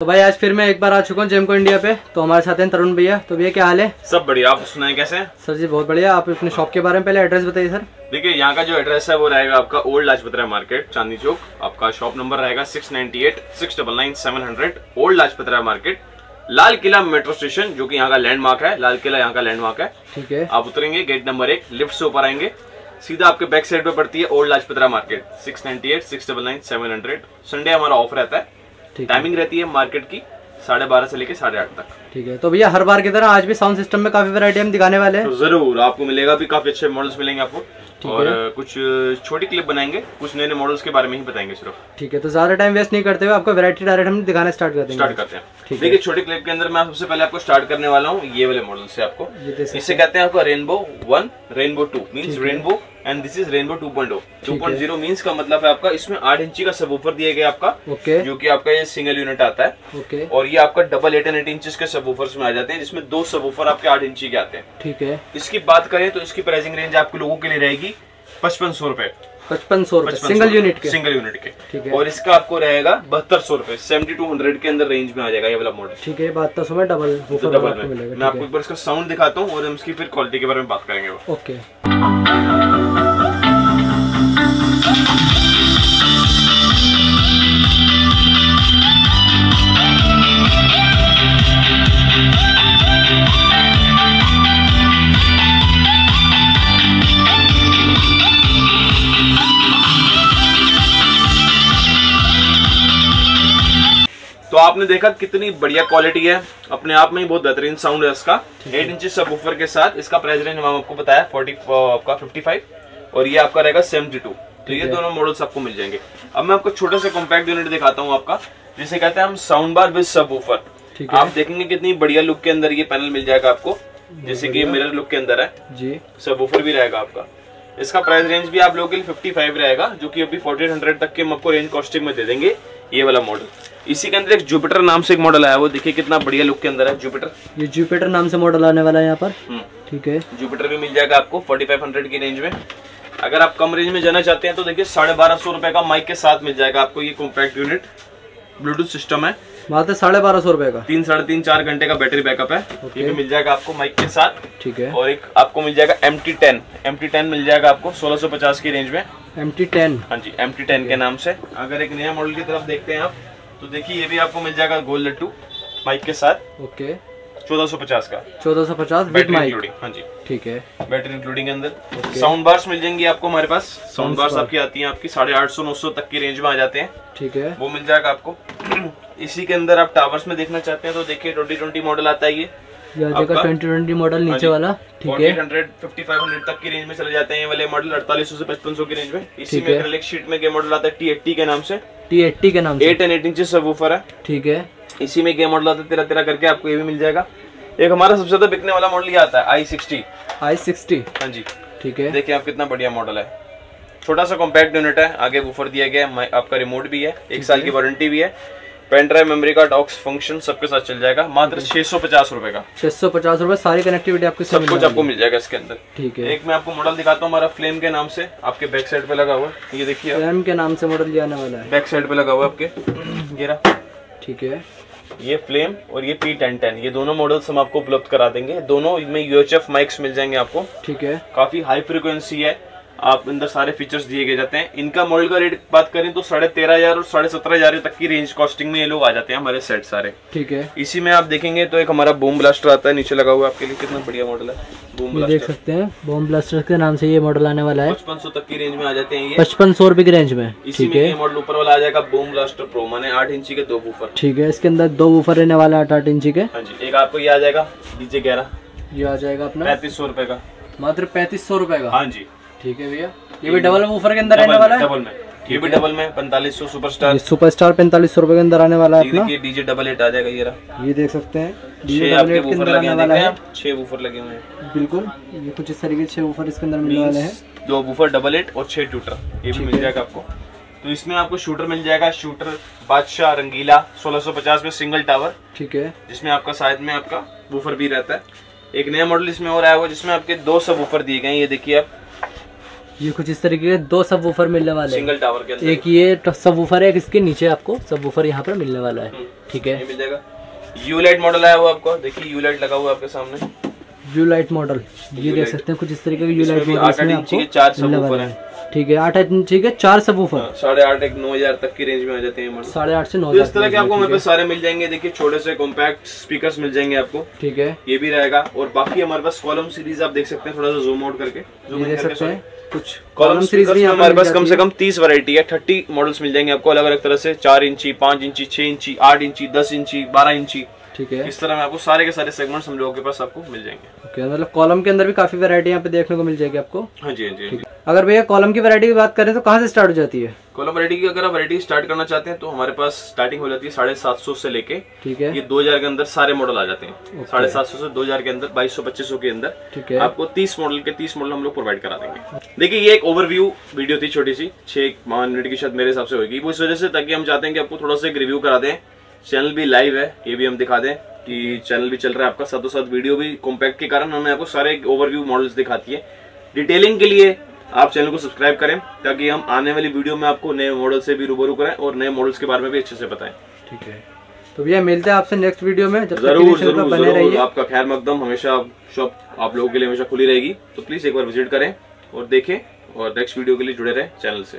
तो भाई आज फिर मैं एक बार आ चुका हूँ जेमको इंडिया पे। तो हमारे साथ हैं तरुण भैया। तो भैया क्या हाल है? सब बढ़िया। आप सुनाए कैसे सर जी बहुत बढ़िया। आप अपने शॉप के बारे में पहले एड्रेस बताइए सर। देखिए यहाँ का जो एड्रेस है वो रहेगा आपका ओल्ड लाजपतरा मार्केट चांदनी चौक। आपका शॉप नंबर रहेगा six ninety eight six double nine seven hundred old Lajpat Rai market Lal Qila metro station जो कि यहाँ का लैंडमार्क है। लाल किला यहाँ का लैंडमार्क है। ठीक है। आप उतरेंगे गेट नंबर एक लिफ्ट से ऊपर आएँगे। सीधा आपके बैक साइड पे पड़ती है old Lajpat Rai market six ninety eight six double nine seven hundred Sunday हमारा ऑफ़ रहता है। टाइमिंग रहती है मार्केट की साढ़े बारह से लेके साढ़े आठ तक। ठीक है तो भैया हर बार की तरह आज भी साउंड सिस्टम में काफ़ी वैरायटी हम दिखाने वाले हैं। तो ज़रूर आपको मिलेगा भी काफ़ी अच्छे मॉडल्स मिलेंगे आपको। और कुछ छोटी क्लिप बनाएँगे कुछ नए नए मॉडल्स के बारे में ही बताएँगे सिर्फ़। ठीक है तो ज़्यादा टाइम वेस्ट नहीं करते हुए आपको वैरायटी डायरेक्ट हम दिखाना स्टार्ट कर देंगे। स्टार्ट करते हैं। देखिए छोटी क्लिप के अंदर मैं सबसे पहले आपको स्टार्ट करने वाला हूँ ये वाले मॉडल से आपको। ये देख सकते इसे कहते हैं आपको rainbow one rainbow two means rainbow and this is rainbow two point two point zero means का मतलब है आपका इसमें आठ इंची का सबवूफर दिया गया आपका ओके। जो कि आपका ये सिंगल यूनिट आता है। ओके। और ये आपका double eight and eight inch के सबवूफर्स में आ जाते हैं जिसमें दो सबवूफर आपके आठ इंची के आते हैं। ठीक है। इसकी बात करें तो इसकी प्राइसिंग रेंज आपके लोगों के लिए रहेगी पचपन सौ रूपए। पचपन सौ रूपए सिंगल यूनिट के। सिंगल यूनिट के। ठीक है। और इसका आपको रहेगा बहत्तर सौ रूपए सेवेंटी टू हंड्रेड के अंदर रेंज में आ जाएगा ये वाला मॉडल ठीक है बहत्तर सौ में डबल तो डबल मैं। आपको एक बार इसका साउंड दिखाता हूँ और हम इसकी फिर क्वालिटी के बारे में बात करेंगे। ओके आपने देखा कितनी बढ़िया क्वालिटी है। अपने आप में ही बहुत बेहतरीन साउंड है इसका। एट इंच सब ऊपर के साथ इसका प्राइस रेंज हम आपको बताया फोर्टी आपका फिफ्टी फाइव और ये आपका रहेगा सेवेंटी टू तो ये दोनों मॉडल्स आपको मिल जाएँगे। अब मैं आपको छोटा सा कॉम्पैक्ट यूनिट दिखाता हूँ आपका जिसे कहते हैं हम साउंड बार विद सब ऊपर आप देखेंगे कितनी बढ़िया लुक के अंदर ये पैनल मिल जाएगा आपको। जैसे कि मिरर लुक के अंदर है। जी। सब ऊपर भी रहेगा आपका। इसका प्राइस रेंज भी आप लोगों के लिए 55 रहेगा जो कि अभी 1400 तक के हम आपको रेंज कॉस्टिंग में दे देंगे। ये वाला मॉडल इसी के अंदर एक जुपिटर नाम से एक मॉडल आया वो देखिए कितना बढ़िया लुक के अंदर है जुपिटर ये जुपिटर नाम से मॉडल आने वाला है यहाँ पर। ठीक है। जुपिटर भी मिल जाएगा आपको 4500 की रेंज में। अगर आप कम रेंज में जाना चाहते हैं तो देखिए साढ़े बारह सौ रुपए का माइक के साथ मिल जाएगा आपको ये कॉम्पैक्ट यूनिट ब्लूटूथ सिस्टम है। बात है साढ़े बारह सौ रुपए का। तीन साढ़े तीन चार घंटे का बैटरी बैकअप है। ये भी मिल जाएगा आपको माइक के साथ। ठीक है। और एक आपको मिल जाएगा M T ten M T ten मिल जाएगा आपको सोलह सौ पचास की रेंज में। एम टी टेन हाँ जी एम टी टेन के नाम से। अगर एक नया मॉडल की तरफ़ देखते हैं आप तो देखिए ये भी आपको मिल जाएगा गोल लट्टू माइक के साथ। ओके चौदह सौ पचास का। चौदह सौ पचास बैटरी माइक इंक्लूडिंग हाँ जी। ठीक है। बैटरी इंक्लूडिंग के अंदर साउंड बार्स मिल जाएँगी आपको हमारे पास। साउंड बार्स आपकी आती हैं आपकी साढ़े आठ सौ नौ सौ तक की रेंज में आ जाते हैं। ठीक है। वो मिल जाएगा आपको। इसी के अंदर आप टावर्स में देखना चाहते हैं तो देखिए ट्वेंटी ट्वेंटी मॉडल आता है ये? ट्वेंटी ट्वेंटी मॉडल नीचे वाला ठीक है। हंड्रेड फिफ्टी फाइव हंड्रेड तक की रेंज में चले जाते हैं वाले मॉडल अड़तालीस से पचपन सौ की रेंज में। इसी में है। एक्रेलिक शीट में मॉडल आता है टी एट्टी के नाम से। टी एट्टी के नाम से। एट एंड एट इंच सब है। ठीक है। इसी में गेम मॉडल आता है तेरह तेरह करके आपको ये भी मिल जाएगा। एक हमारा सबसे ज़्यादा बिकने वाला मॉडल ये आता है आई सिक्सटी आई सिक्सटी हाँ जी। ठीक है। देखिए आप कितना बढ़िया मॉडल है। छोटा सा कॉम्पैक्ट यूनिट है आगे बूफर दिया गया है आपका रिमोट भी है एक साल की वारंटी भी है। Pen drive memory card aux function सबके साथ चल जाएगा। मात्र छह सौ पचास रुपए का। छह सौ पचास रूपए सारी कनेक्टिविटी आपको सब कुछ आपको मिल जाएगा इसके अंदर। ठीक है। एक मैं आपको मॉडल दिखाता हूँ हमारा फ्लेम के नाम से। आपके बैक साइड पे लगा हुआ है। ये देखिए आप। एम के नाम से मॉडल ये आने वाला है। बैक साइड पे लगा हुआ है आपके। रहा ठीक है। ये फ्लेम और ये पी टेन टेन ये दोनों मॉडल्स हम आपको उपलब्ध करा देंगे। दोनों में यूएचएफ माइक्स मिल जाएँगे आपको। ठीक है। काफ़ी हाई फ्रिक्वेंसी है। आप अंदर सारे फीचर्स दिए गए जाते हैं। इनका मॉडल का रेट बात करें तो साढ़े तेरह हज़ार और साढ़े सत्रह हज़ार तक की रेंज कॉस्टिंग में ये लोग आ जाते हैं हमारे सेट सारे। ठीक है। इसी में आप देखेंगे तो एक हमारा बूम ब्लास्टर आता है नीचे लगा हुआ आपके लिए। कितना बढ़िया मॉडल है बूम ये देख सकते हैं बॉम्ब ब्लास्टर के नाम से ये मॉडल आने वाला है। पचपन सौ तक की रेंज में आ जाते हैं ये। पचपन सौ रुपए की रेंज में इसी में है। मॉडल ऊपर वाला आ जाएगा बूम ब्लास्टर प्रो माने आठ इंची के दो बूफर ठीक है इसके अंदर दो बूफर रहने वाला है आठ आठ इंची के। हाँ जी एक आपको ये आ जाएगा डीजे ग्यारह। ये आ जाएगा अपना। पैंतीस सौ रुपए का। मात्र पैंतीस सौ रुपए का? हाँ जी। ठीक है भैया। ये भी डबल वूफर के अंदर रहने वाला है? डबल में। ये भी डबल में पैंतालीस सौ सुपरस्टार ये सुपरस्टार पैंतालीस सौ रुपए के अंदर आने वाला है ये डीजे डबल एट आ जाएगा ये रहा। ये देख सकते हैं। छह आपके अंदर लगे वाला है। छह बूफर लगे हुए हैं। बिल्कुल ये कुछ इस तरीके छह वूफर इसके अंदर मिलने वाले हैं। दो बूफर डबल एट और छह टूटर ये भी मिल जाएगा आपको। तो इसमें आपको शूटर मिल जाएगा। शूटर बादशाह रंगीला 1650 में सिंगल टावर ठीक है। जिसमें आपका साइड में आपका बूफर भी रहता है। एक नया मॉडल इसमें और आया हुआ जिसमें आपके दो सब बूफर दिए गए हैं। ये देखिए आप ये कुछ इस तरीके के दो सब वूफर मिलने वाले हैं। सिंगल टावर के अंदर एक ये सब वूफर है एक इसके नीचे आपको सब वूफर यहाँ पर मिलने वाला है। ठीक है। ये मिल जाएगा। यू लाइट मॉडल आया हुआ आपको। देखिए यू लाइट लगा हुआ है आपके सामने। यू लाइट मॉडल ये देख सकते हैं कुछ इस तरीके का यू लाइट मॉडल आठ इसमें इंची के चार आपको मिलने सबवूफर है। ठीक है आठ इंची के चार सब वूफर हाँ, साढ़े आठ एक नौ हज़ार तक की रेंज में आ जाते हैं साढ़े आठ से नौ तो इस तरह के आपको हमारे पास सारे मिल जाएँगे। देखिए छोटे से कॉम्पैक्ट स्पीकर्स मिल जाएँगे आपको। ठीक है। ये भी रहेगा। और बाकी हमारे पास कॉलम सीरीज़ आप देख सकते हैं थोड़ा सा जूम आउट करके। जूम देख सकते हैं। कुछ कॉलम सीरीज़ भी हमारे पास कम से कम तीस वरायटी है। थर्टी मॉडल्स मिल जाएँगे आपको अलग अलग तरह से। चार इंची पाँच इंची छह इंची आठ इंची दस इंची बारह इंची। ठीक है। इस तरह में आपको सारे के सारे सेगमेंट्स हम लोगों के पास आपको मिल जाएँगे। ओके मतलब कॉलम के अंदर भी काफ़ी वैरायटी यहाँ पे देखने को मिल जाएगी आपको। हाँ जी हाँ जी हाँ अगर भैया कॉलम की वैरायटी की बात करें तो कहाँ से स्टार्ट हो जाती है? कॉलम वैरायटी की अगर आप वैरायटी स्टार्ट करना चाहते हैं तो हमारे पास स्टार्टिंग हो जाती है साढ़े सात सौ से लेके ठीक है। ये दो हज़ार के अंदर सारे मॉडल आ जाते हैं। साढ़े सात सौ से दो हज़ार के अंदर बाईस सौ पच्चीस सौ के अंदर ठीक है। आपको तीस मॉडल के तीस मॉडल हम लोग प्रोवाइड करा देंगे। देखिए ये एक ओवरव्यू वीडियो थी छोटी सी छह मिनट की शायद मेरे हिसाब से होगी। वो इस वजह से ताकि हम चाहते हैं कि आपको थोड़ा सा एक रिव्यू करा दें। चैनल भी लाइव है ये भी हम दिखा दें कि चैनल भी चल रहा है आपका। साथों साथ वीडियो भी कॉम्पैक्ट के कारण हमें आपको सारे ओवरव्यू मॉडल्स दिखाती है। डिटेलिंग के लिए आप चैनल को सब्सक्राइब करें ताकि हम आने वाली वीडियो में आपको नए मॉडल से भी रूबरू करें और नए मॉडल्स के बारे में भी अच्छे से बताएँ। ठीक है। तो भैया मिलते हैं आपसे नेक्स्ट वीडियो में जब ज़रूर ज़रूर बने ज़रूर। आपका खैर मकदम हमेशा शॉप आप लोगों के लिए हमेशा खुली रहेगी। तो प्लीज़ एक बार विज़िट करें और देखें और नेक्स्ट वीडियो के लिए जुड़े रहें चैनल से।